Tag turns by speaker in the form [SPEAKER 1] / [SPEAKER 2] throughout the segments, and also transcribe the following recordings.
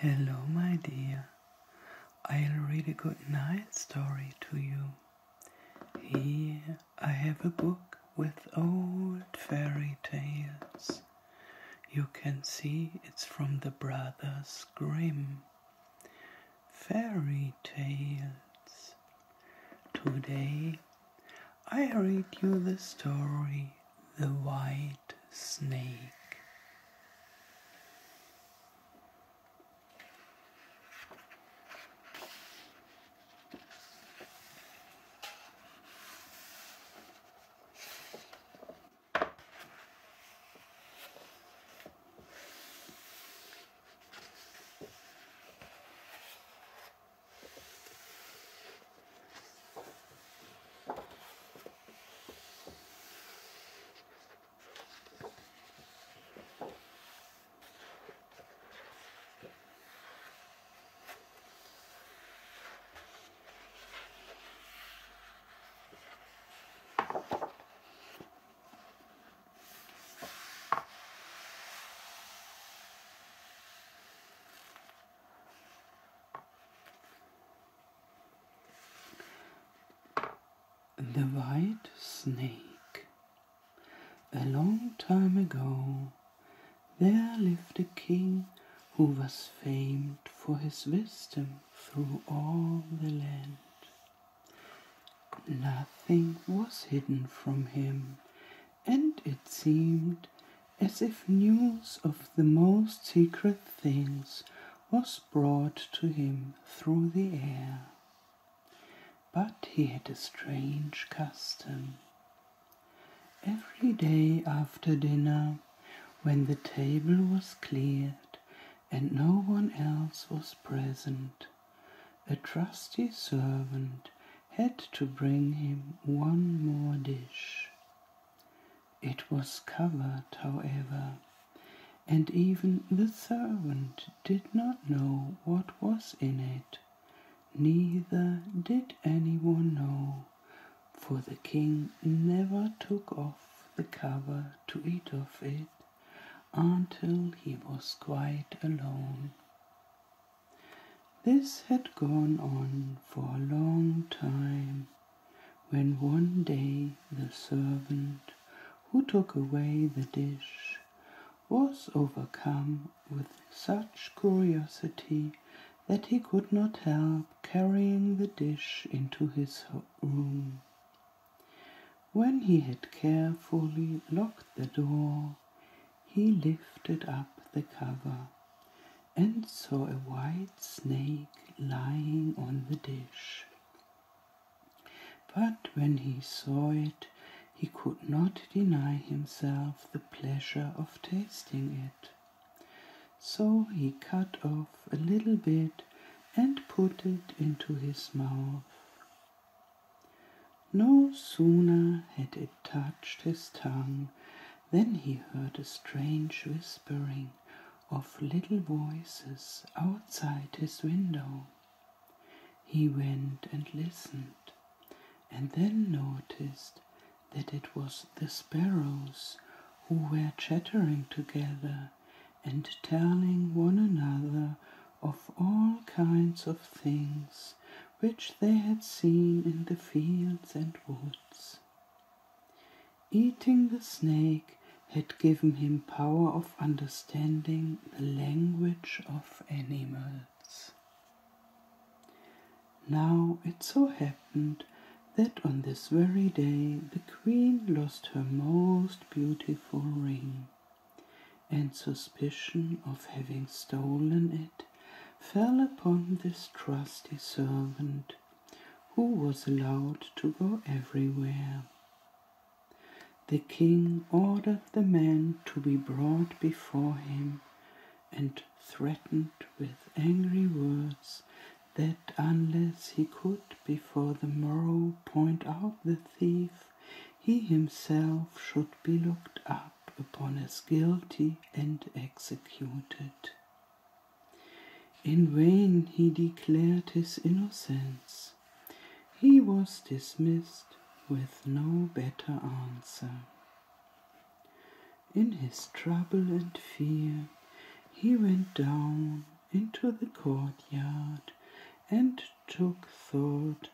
[SPEAKER 1] Hello, my dear. I'll read a good night story to you. Here I have a book with old fairy tales. You can see it's from the Brothers Grimm. Fairy Tales. Today I read you the story The White Snake. The White Snake. A long time ago, there lived a king who was famed for his wisdom through all the land. Nothing was hidden from him, and it seemed as if news of the most secret things was brought to him through the air. But he had a strange custom. Every day after dinner, when the table was cleared and no one else was present, a trusty servant had to bring him one more dish. It was covered, however, and even the servant did not know what was in it Neither did anyone know, for the king never took off the cover to eat of it until he was quite alone. This had gone on for a long time, when one day the servant who took away the dish was overcome with such curiosity that he could not help carrying the dish into his room. When he had carefully locked the door, he lifted up the cover and saw a white snake lying on the dish. But when he saw it, he could not deny himself the pleasure of tasting it. So he cut off a little bit and put it into his mouth. No sooner had it touched his tongue than he heard a strange whispering of little voices outside his window. He went and listened, and then noticed that it was the sparrows who were chattering together and telling one another of all kinds of things which they had seen in the fields and woods. Eating the snake had given him power of understanding the language of animals. Now it so happened that on this very day the queen lost her most beautiful ring, and suspicion of having stolen it fell upon this trusty servant, who was allowed to go everywhere. The king ordered the man to be brought before him and threatened with angry words that unless he could before the morrow point out the thief, he himself should be looked upon as guilty and executed. In vain he declared his innocence. He was dismissed with no better answer. In his trouble and fear, he went down into the courtyard and took thought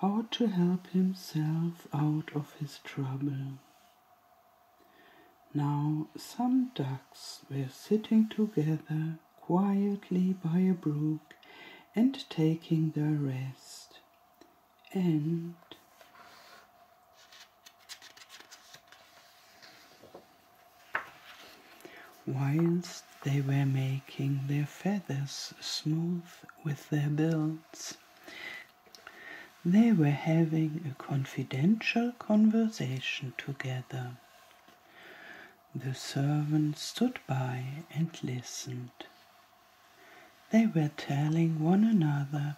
[SPEAKER 1] how to help himself out of his trouble. Now some ducks were sitting together quietly by a brook and taking their rest. And whilst they were making their feathers smooth with their bills, they were having a confidential conversation together. The servant stood by and listened. They were telling one another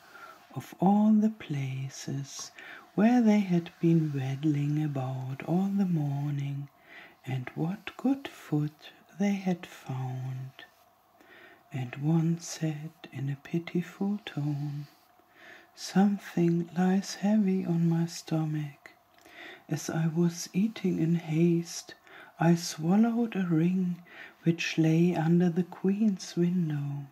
[SPEAKER 1] of all the places where they had been waddling about all the morning and what good food they had found. And one said in a pitiful tone, Something lies heavy on my stomach. As I was eating in haste, I swallowed a ring which lay under the queen's window.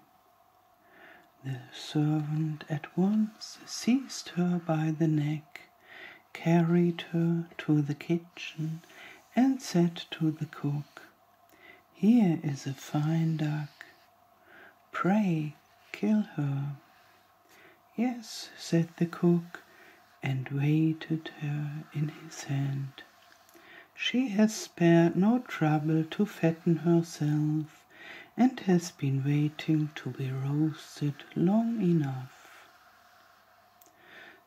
[SPEAKER 1] The servant at once seized her by the neck, carried her to the kitchen, and said to the cook, Here is a fine duck. Pray kill her. Yes, said the cook, and weighted her in his hand. She has spared no trouble to fatten herself and has been waiting to be roasted long enough.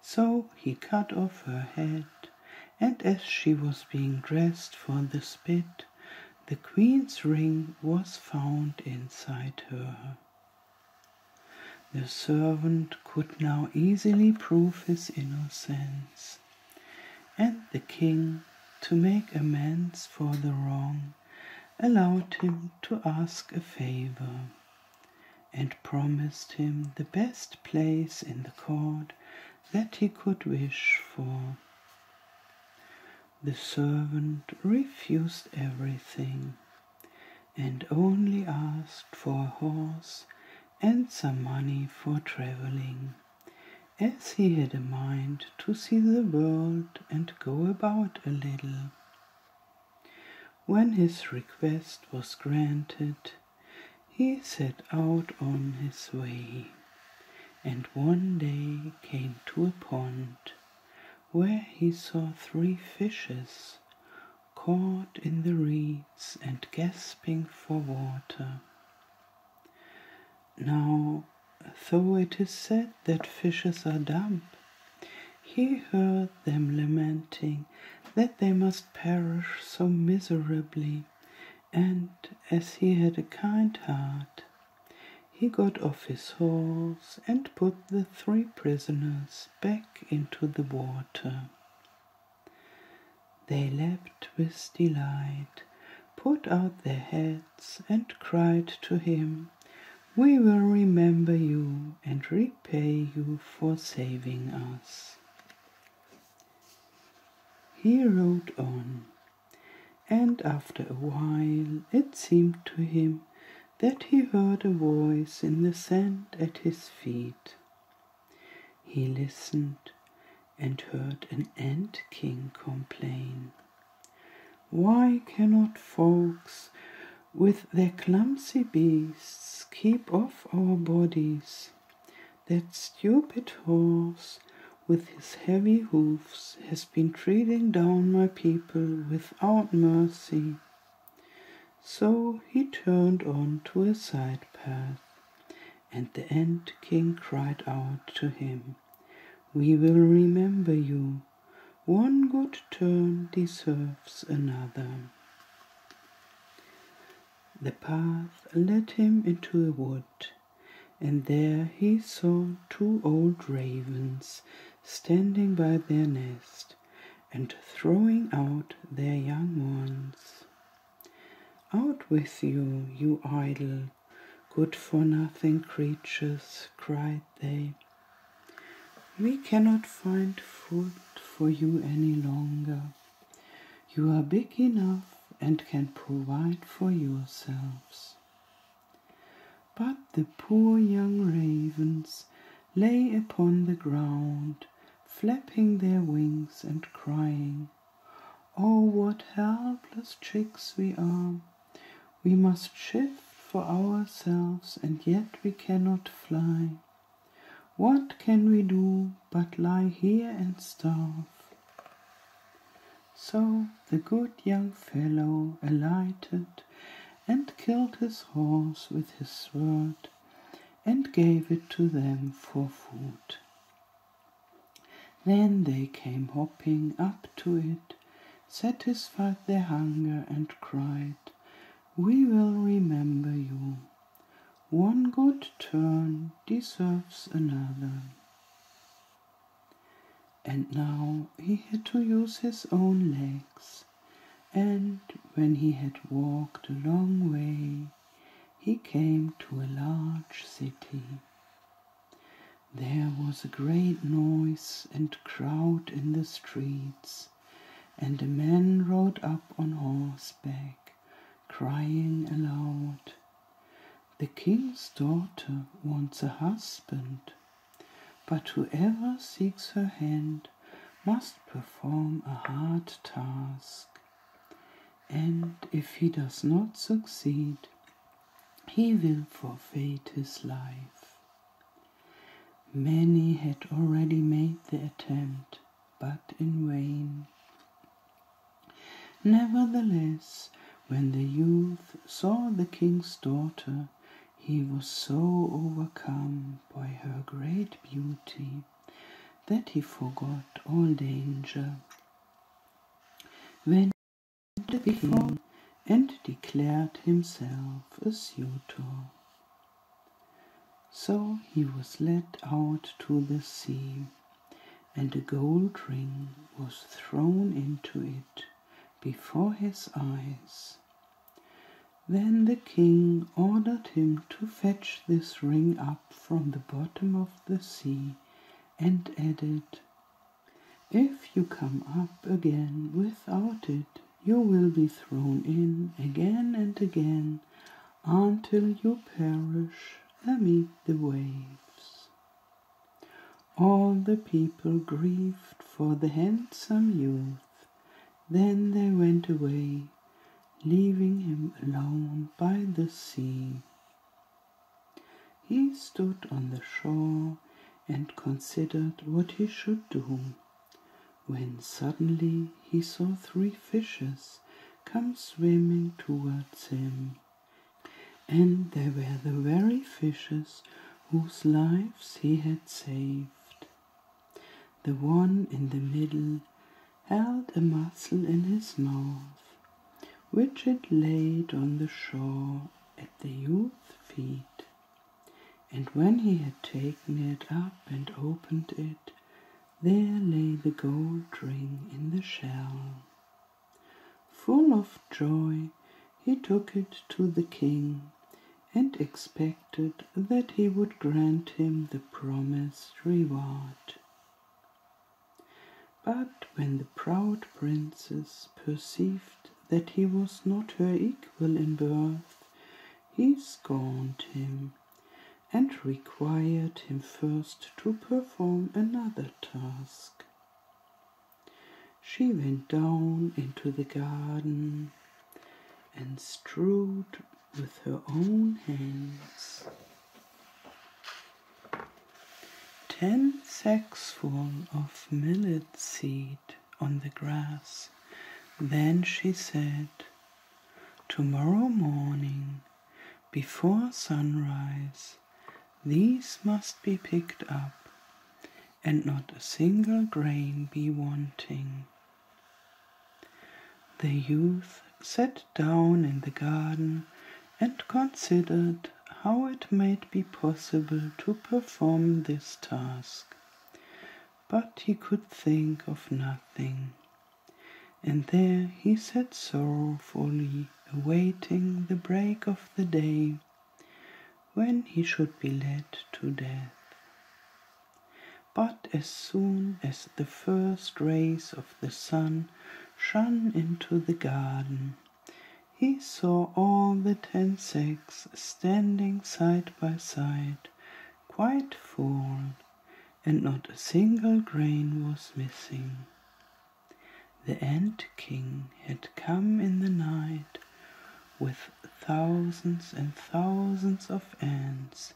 [SPEAKER 1] So he cut off her head, and as she was being dressed for the spit, the queen's ring was found inside her. The servant could now easily prove his innocence, and the king, to make amends for the wrong, allowed him to ask a favor, and promised him the best place in the court that he could wish for. The servant refused everything, and only asked for a horse and some money for traveling, as he had a mind to see the world and go about a little. When his request was granted, he set out on his way, and one day came to a pond where he saw three fishes caught in the reeds and gasping for water. Now, though it is said that fishes are dumb, he heard them lamenting that they must perish so miserably, and as he had a kind heart, he got off his horse and put the three prisoners back into the water. They leapt with delight, put out their heads, and cried to him, We will remember you and repay you for saving us. He rode on, and after a while it seemed to him that he heard a voice in the sand at his feet. He listened and heard an ant king complain. Why cannot folks with their clumsy beasts keep off our bodies? That stupid horse with his heavy hoofs has been treading down my people without mercy. So he turned on to a side path, and the Ant King cried out to him, We will remember you. One good turn deserves another. The path led him into a wood, and there he saw two old ravens standing by their nest and throwing out their young ones. Out with you, you idle, good for nothing creatures, cried they. We cannot find food for you any longer. You are big enough and can provide for yourselves. But the poor young ravens lay upon the ground, flapping their wings and crying, Oh, what helpless chicks we are! We must shift for ourselves, and yet we cannot fly. What can we do but lie here and starve? So the good young fellow alighted and killed his horse with his sword and gave it to them for food. Then they came hopping up to it, satisfied their hunger, and cried, We will remember you. One good turn deserves another. And now he had to use his own legs, and when he had walked a long way, he came to a large city. There was a great noise and crowd in the streets, and a man rode up on horseback, crying aloud, The king's daughter wants a husband, but whoever seeks her hand must perform a hard task, and if he does not succeed, he will forfeit his life. Many had already made the attempt, but in vain. Nevertheless, when the youth saw the king's daughter, he was so overcome by her great beauty that he forgot all danger. To the king and declared himself a suitor. So he was led out to the sea, and a gold ring was thrown into it before his eyes. Then the king ordered him to fetch this ring up from the bottom of the sea, and added, If you come up again without it, you will be thrown in again and again until you perish amid the waves. All the people grieved for the handsome youth. Then they went away, leaving him alone by the sea. He stood on the shore and considered what he should do when suddenly he saw three fishes come swimming towards him. And they were the very fishes whose lives he had saved. The one in the middle held a mussel in his mouth, which it laid on the shore at the youth's feet. And when he had taken it up and opened it, there lay the gold ring in the shell. Full of joy, he took it to the king and expected that he would grant him the promised reward. But when the proud princess perceived that he was not her equal in birth, he scorned him and required him first to perform another task. She went down into the garden and strewed with her own hands ten sacks full of millet seed on the grass. Then she said, Tomorrow morning, before sunrise, these must be picked up, and not a single grain be wanting. The youth sat down in the garden and considered how it might be possible to perform this task. But he could think of nothing, and there he sat sorrowfully awaiting the break of the day when he should be led to death. But as soon as the first rays of the sun shone into the garden, he saw all the ten sacks standing side by side, quite full, and not a single grain was missing. The Ant King had come in the night with thousands and thousands of ants,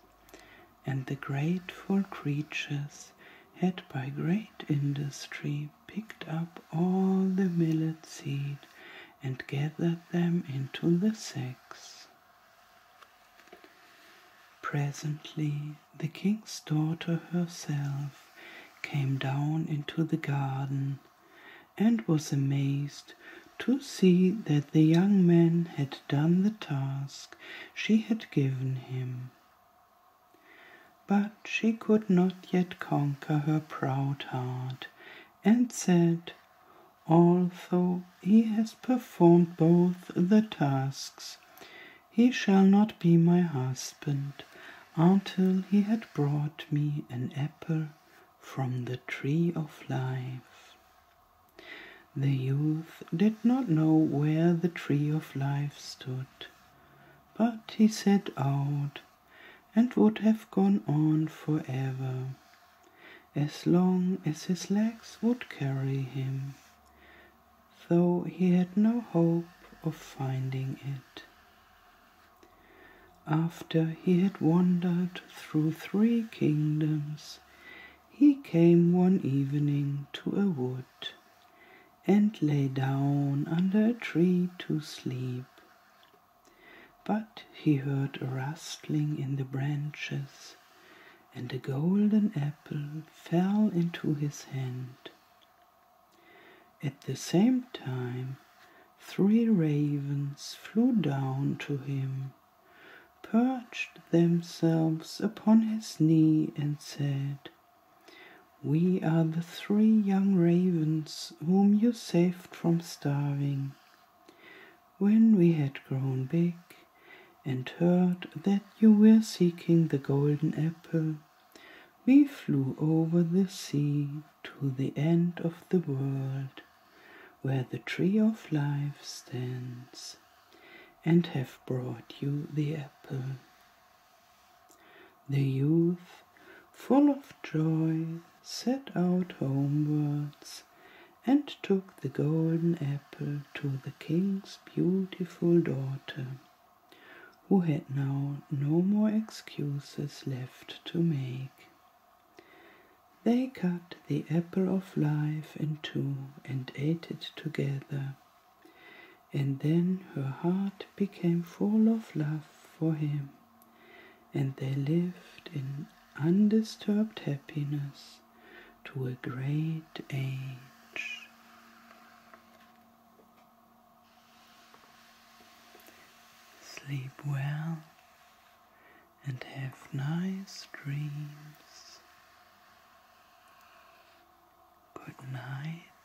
[SPEAKER 1] and the grateful creatures had by great industry picked up all the millet seed and gathered them into the sacks. Presently the king's daughter herself came down into the garden and was amazed to see that the young man had done the task she had given him. But she could not yet conquer her proud heart, and said, Although he has performed both the tasks, he shall not be my husband until he had brought me an apple from the tree of life. The youth did not know where the tree of life stood, but he set out and would have gone on forever, as long as his legs would carry him, though he had no hope of finding it. After he had wandered through three kingdoms, he came one evening to a wood and lay down under a tree to sleep. But he heard a rustling in the branches, and a golden apple fell into his hand. At the same time, three ravens flew down to him, perched themselves upon his knee, and said, we are the three young ravens whom you saved from starving. When we had grown big and heard that you were seeking the golden apple, we flew over the sea to the end of the world, where the tree of life stands, and have brought you the apple. The youth, full of joy, set out homewards and took the golden apple to the king's beautiful daughter, who had now no more excuses left to make. They cut the apple of life in two and ate it together, and then her heart became full of love for him, and they lived in undisturbed happiness to a great age. Sleep well and have nice dreams. Good night.